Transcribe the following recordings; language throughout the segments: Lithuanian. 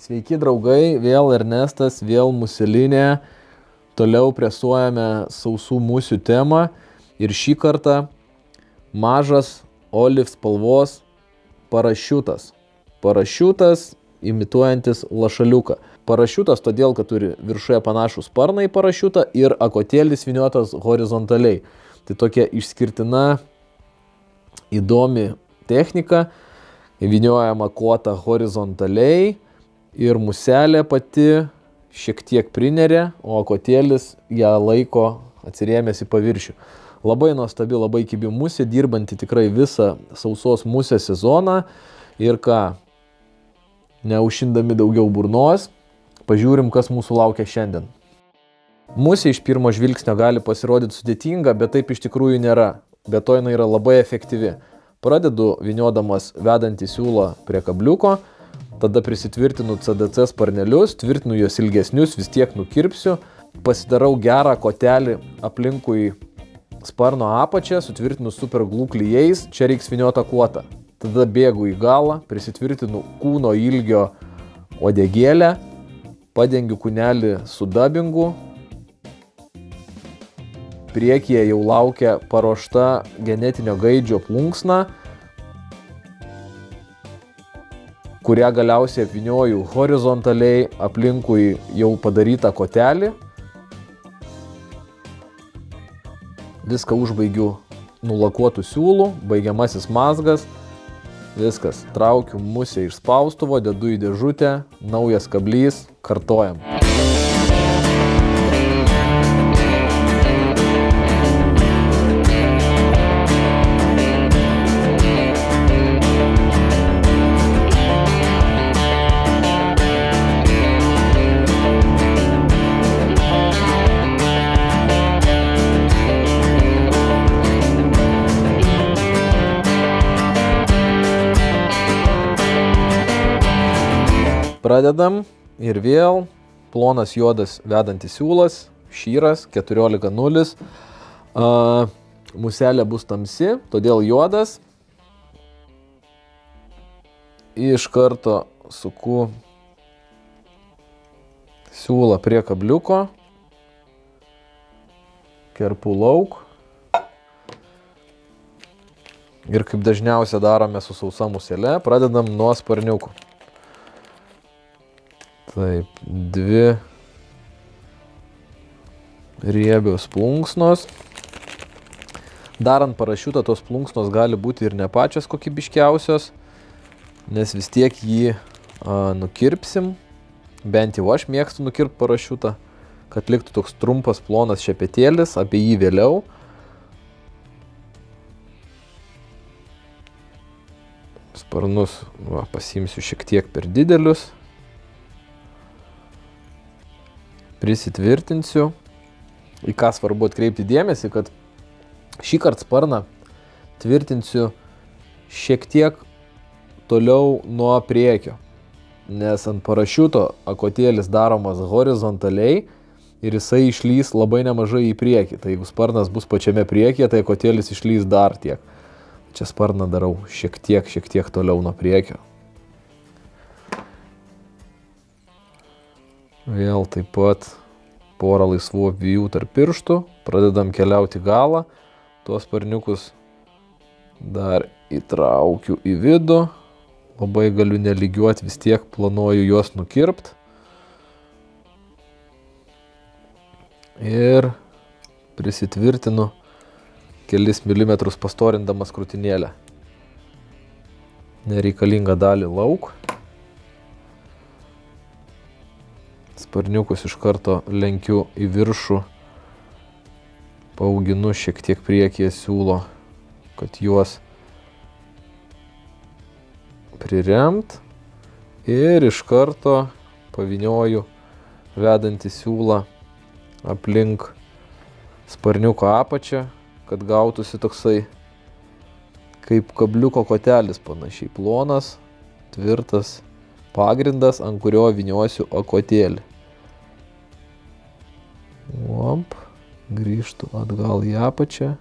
Sveiki draugai, vėl Ernestas, vėl muselinė. Toliau presuojame sausų musių temą ir šį kartą mažas oliv spalvos parašiutas. Parašiutas imituojantis lašaliuką. Parašiutas todėl, kad turi viršuje panašų sparną į parašiutą ir akotėlis viniuotas horizontaliai. Tai tokia išskirtina, įdomi technika, viniojama kuota horizontaliai ir muselė pati šiek tiek prineria, o akotėlis ją laiko atsirėmęs į paviršių. Labai nuostabi, labai kibi musė, dirbanti tikrai visą sausos musės sezoną. Ir ką, neužšindami daugiau burnos, pažiūrim, kas mūsų laukia šiandien. Musė iš pirmo žvilgsnio gali pasirodyti sudėtinga, bet taip iš tikrųjų nėra. Be to jinai yra labai efektyvi. Pradedu viniodamas vedantį siūlą prie kabliuko, tada prisitvirtinu CDC sparnelius, tvirtinu juos ilgesnius, vis tiek nukirpsiu, pasidarau gerą kotelį aplinkui sparno apačią, sutvirtinu super glų klyjais, čia reiks viniota kuota. Tada bėgu į galą, prisitvirtinu kūno ilgio odegėlę, padengiu kūnelį su dabingu, priekyje jau laukia paruošta genetinio gaidžio plunksna, kurią galiausiai apvinioju horizontaliai aplinkui jau padarytą kotelį. Viską užbaigiu nulakuotų siūlų, baigiamasis mazgas. Viskas, traukiu musę iš spaustuvo, dedu į dėžutę, naujas kablys, kartojam. Pradedam ir vėl plonas juodas vedantis siūlas, šyras 14.0. Uh, muselė bus tamsi, todėl juodas. Iš karto suku siūlą prie kabliuko, kerpu lauk. Ir kaip dažniausiai darome su sausa muselė, pradedam nuo sparniukų. Taip, dvi riebios plunksnos. Darant parašiutą, tos plunksnos gali būti ir ne pačios kokybiškiausios, nes vis tiek jį a, nukirpsim. Bent jau aš mėgstu nukirpti parašiutą, kad liktų toks trumpas, plonas šepetėlis, apie jį vėliau. Sparnus va, pasimsiu šiek tiek per didelius. Prisitvirtinsiu. Į ką svarbu atkreipti dėmesį, kad šį kartą sparną tvirtinsiu šiek tiek toliau nuo priekio. Nes ant parašiuto akotėlis daromas horizontaliai ir jisai išlys labai nemažai į priekį. Tai jeigu sparnas bus pačiame priekyje, tai akotėlis išlys dar tiek. Čia sparną darau šiek tiek, šiek tiek toliau nuo priekio. Vėl taip pat porą laisvų apvijų tarp pirštų, pradedam keliauti galą, tuos sparniukus dar įtraukiu į vidų, labai galiu neligiuoti, vis tiek planuoju juos nukirpt. Ir prisitvirtinu kelis milimetrus pastorindamas krūtinėlę. Nereikalingą dalį lauk. Sparniukus iš karto lenkiu į viršų, paauginu šiek tiek priekyje siūlo, kad juos priremt ir iš karto pavinioju vedantį siūlą aplink sparniuko apačią, kad gautųsi toksai kaip kabliuko kotelis panašiai plonas, tvirtas pagrindas, ant kurio viniosiu akotėlį. Grįžtų atgal į apačią.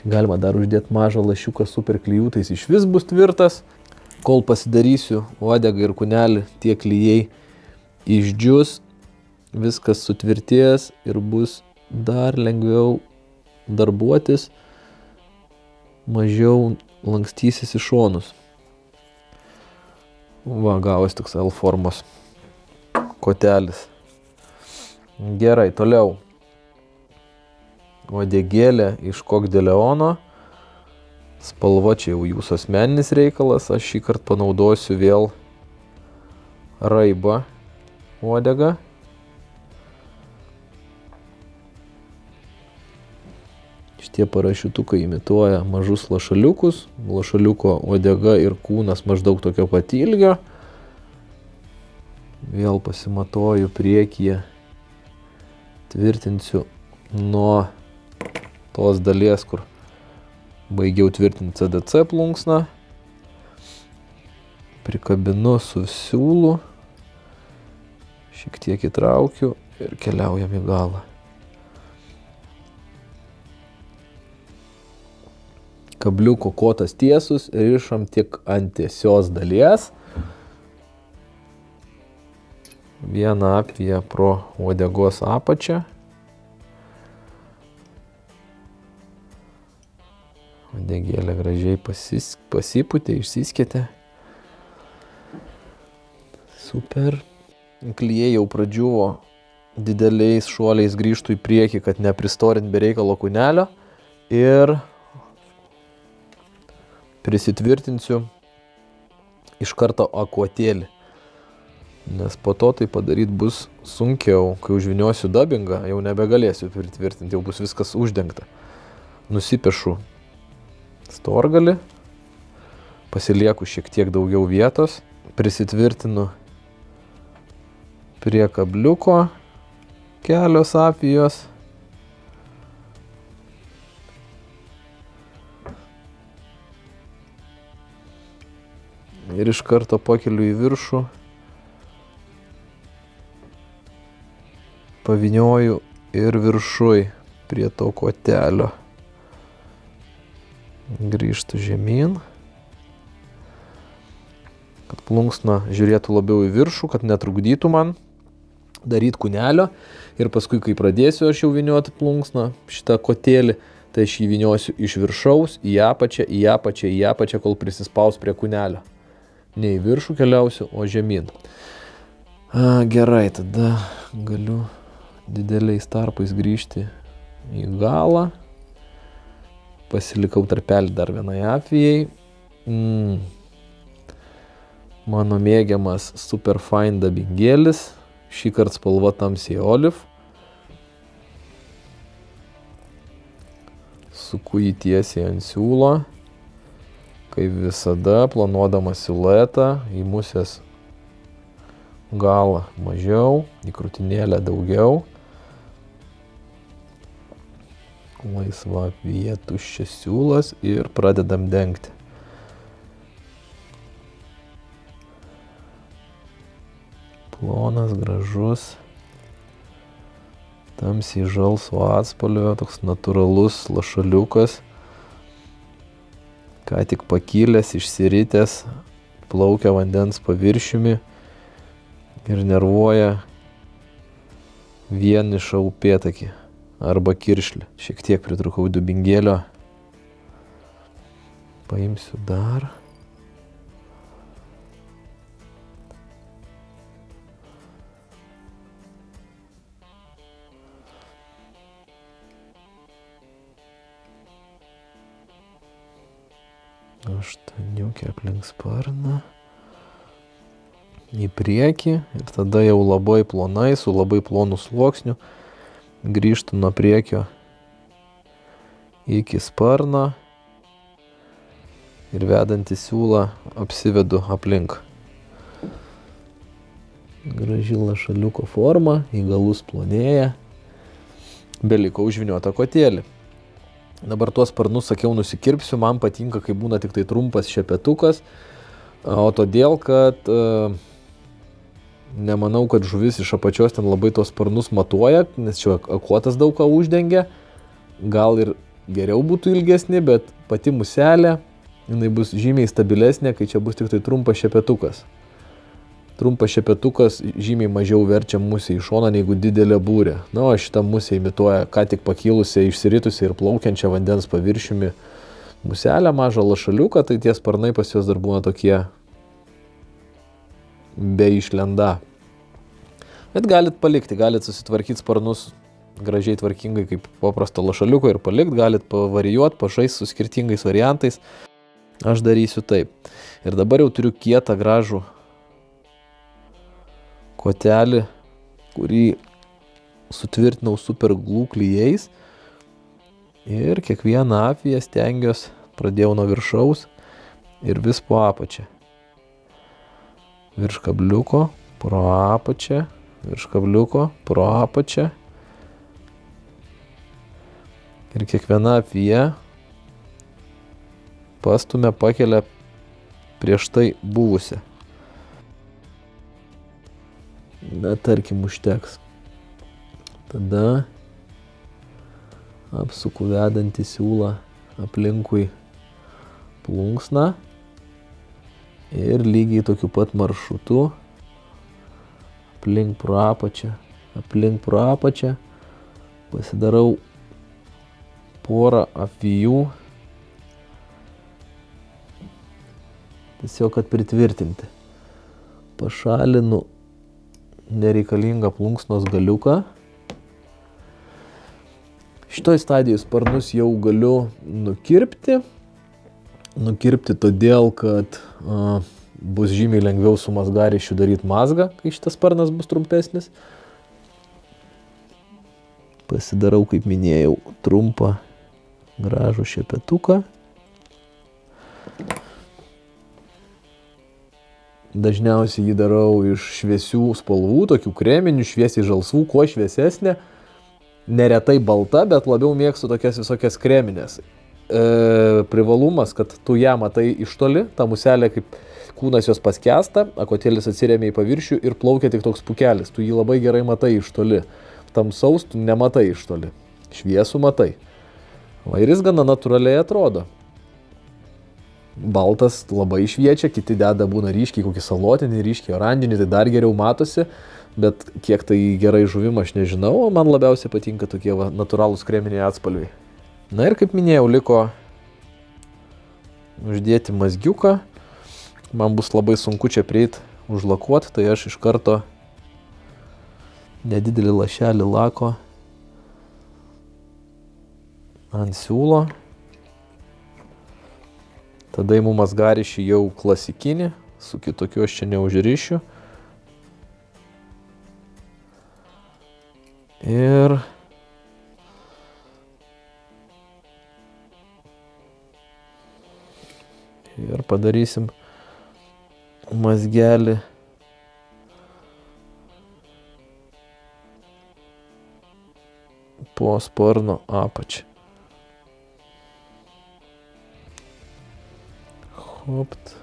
Čia galima dar uždėti mažą lašiuką super klyjų, tai jis iš vis bus tvirtas. kol pasidarysiu uodegą ir kūnelį, tie klyjei išdžius, viskas sutvirties ir bus dar lengviau darbuotis, mažiau lankstysis į šonus. Va, gavosi toks L formos kotelis. Gerai, toliau. Odegėlė iš kokdeleono. Spalva čia jau jūsų asmeninis reikalas. Aš šį kartą panaudosiu vėl raibą uodegą. Šitie parašiutukai imituoja mažus lašaliukus. Lašaliuko odega ir kūnas maždaug tokio pat ilgio. Vėl pasimatoju priekyje. Tvirtinsiu nuo tos dalies, kur baigiau tvirtinti CDC plunksną. Prikabinu su siūlu. Šiek tiek įtraukiu ir keliaujam į galą. kabliuko kotas tiesus, rišam tik ant tiesios dalies. Vieną apie pro uodegos apačią. Uodegėlė gražiai pasis, pasiputė, išsiskėtė. Super. Klyje jau pradžiuvo dideliais šuoliais grįžtų į priekį, kad nepristorint bereikalo kūnelio. Ir prisitvirtinsiu iš karto akuotėlį. Nes po to tai padaryti bus sunkiau, kai užviniosiu dabingą, jau nebegalėsiu pritvirtinti, jau bus viskas uždengta. Nusipešu storgalį, pasilieku šiek tiek daugiau vietos, prisitvirtinu prie kabliuko kelios apijos. Ir iš karto pakeliu į viršų, pavinioju ir viršui prie to kotelio. Grįžtu žemyn, kad plunksna žiūrėtų labiau į viršų, kad netrukdytų man daryti kūnelio. Ir paskui, kai pradėsiu aš jau vinioti plunksną, šitą kotelį, tai aš jį viniosiu iš viršaus į apačią, į apačią, į apačią, kol prisispaus prie kūnelio ne į viršų keliausiu, o žemyn. A, gerai, tada galiu dideliais tarpais grįžti į galą. Pasilikau tarpelį dar vienai apvijai. Mm. Mano mėgiamas Superfine dabingėlis. Šį kartą spalva tamsiai oliv. Suku jį tiesiai ant siūlo kaip visada, planuodamas siluetą, į musės galą mažiau, į krūtinėlę daugiau. Laisva vietų šis siūlas ir pradedam dengti. Plonas, gražus, tamsiai žalsvo atspalvio, toks natūralus lašaliukas ką tik pakilęs, išsiritęs, plaukia vandens paviršiumi ir nervuoja vienišą upėtakį arba kiršlį. Šiek tiek pritrukau dubingėlio. Paimsiu dar. aštuoniukė aplink sparną. Į priekį ir tada jau labai plonai, su labai plonu sluoksniu grįžtu nuo priekio iki sparno ir vedantį siūlą apsivedu aplink. Graži lašaliuko forma, įgalus plonėja, beliko užviniota kotėlį. Dabar tuos sparnus, sakiau, nusikirpsiu, man patinka, kai būna tik tai trumpas šepetukas, o todėl, kad uh, nemanau, kad žuvis iš apačios ten labai tos sparnus matuoja, nes čia akuotas daug ką uždengia, gal ir geriau būtų ilgesni, bet pati muselė jinai bus žymiai stabilesnė, kai čia bus tik tai trumpas šepetukas. Trumpas šepetukas žymiai mažiau verčia musę į šoną negu didelė būrė. Na, o šita musė imituoja ką tik pakilusią, išsiritusią ir plaukiančią vandens paviršiumi muselę, mažą lašaliuką, tai tie sparnai pas juos dar būna tokie be išlenda. Bet galit palikti, galit susitvarkyti sparnus gražiai tvarkingai kaip paprasto lašaliuko ir palikti, galit pavarijuoti, pažaisti su skirtingais variantais. Aš darysiu taip. Ir dabar jau turiu kietą gražų kotelį, kurį sutvirtinau super glų klyjais. Ir kiekvieną apiją stengiuosi, pradėjau nuo viršaus ir vis po apačią. Virš kabliuko, pro apačią, virš kabliuko, pro apačią Ir kiekviena apija pastumia pakelia prieš tai buvusią. Na, tarkim, užteks. Tada apsuku vedantį siūlą aplinkui plunksną ir lygiai tokiu pat maršrutu aplink pro apačią, aplink pro apačią pasidarau porą avijų. Tiesiog, kad pritvirtinti. Pašalinu nereikalingą plunksnos galiuką. Šitoj stadijai sparnus jau galiu nukirpti. Nukirpti todėl, kad a, bus žymiai lengviau su mazgarišiu daryti mazgą, kai šitas sparnas bus trumpesnis. Pasidarau, kaip minėjau, trumpą gražų šepetuką. Dažniausiai jį darau iš šviesių spalvų, tokių kreminių, šviesiai žalsvų, kuo šviesesnė. Neretai balta, bet labiau mėgstu tokias visokias kreminės. E, privalumas, kad tu ją matai iš toli, ta muselė kaip kūnas jos paskesta, akotėlis atsiriamia į paviršių ir plaukia tik toks pukelis. Tu jį labai gerai matai iš toli. Tamsaus tu nematai iš toli. Šviesų matai. O ir jis gana natūraliai atrodo. Baltas labai šviečia, kiti deda būna ryškiai kokį salotinį, ryškiai oranžinį, tai dar geriau matosi, bet kiek tai gerai žuvim aš nežinau, o man labiausiai patinka tokie va, natūralūs kreminiai atspalviai. Na ir kaip minėjau, liko uždėti mazgiuką. Man bus labai sunku čia prieiti užlakuoti, tai aš iš karto nedidelį lašelį lako ant siūlo. Tada įmu mazgarišį jau klasikinį, su kitokiu aš čia neužryšiu. Ir padarysim mazgelį po sparno apačią. Opt.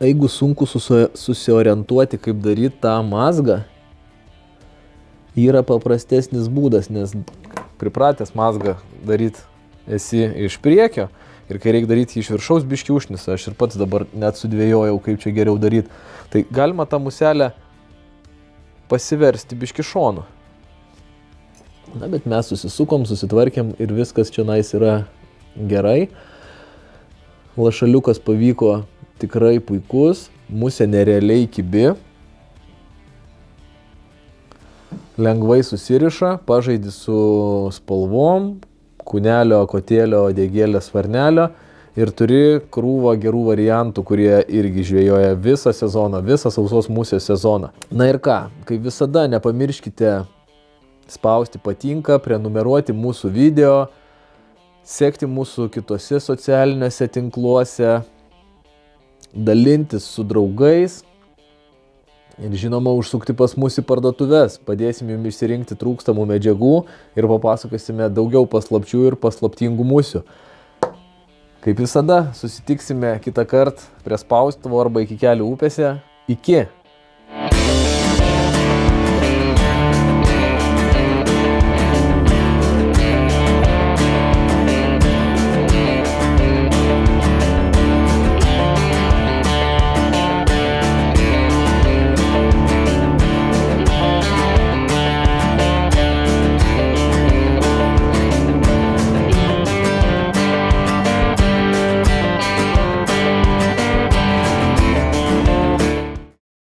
Jeigu sunku susiorientuoti, kaip daryti tą mazgą, yra paprastesnis būdas, nes pripratęs mazgą daryti esi iš priekio ir kai reikia daryti iš viršaus biški užnisa, aš ir pats dabar net sudvėjojau, kaip čia geriau daryti. Tai galima tą muselę pasiversti biški šonu. Na, bet mes susisukom, susitvarkėm ir viskas čia nais yra gerai. Lašaliukas pavyko tikrai puikus, musė nerealiai kibi. Lengvai susiriša, pažaidi su spalvom, kūnelio, kotėlio, dėgėlio, svarnelio ir turi krūvą gerų variantų, kurie irgi žvėjoja visą sezoną, visą sausos musės sezoną. Na ir ką, kaip visada, nepamirškite spausti patinka, prenumeruoti mūsų video, sekti mūsų kitose socialiniuose tinkluose, dalintis su draugais ir žinoma užsukti pas mus į parduotuvės. Padėsim jums išsirinkti trūkstamų medžiagų ir papasakosime daugiau paslapčių ir paslaptingų musių. Kaip visada, susitiksime kitą kartą prie spaustuvo arba iki kelių upėse. Iki!